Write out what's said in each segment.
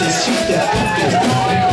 This shit, that fucking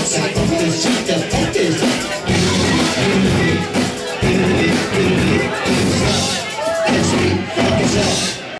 this shit, this